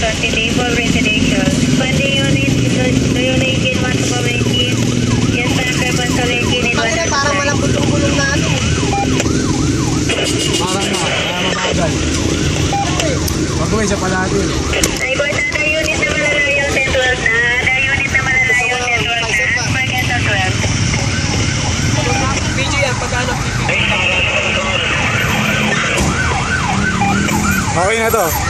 Balara, Quezon City. Full residential. Funding unit. Loyolakin, Matubawenkin. Yes, Santa Pansolenkin. Ay, na, parang walang bulong-bulong na ano. Parang na, kaya mabagal. Pag-uwi siya palagi. Ay, boy, other unit na malalayo, 1012 na. Other unit na malalayo, 1012 na. Forget the 12. PG yan, pagkano Okay na to.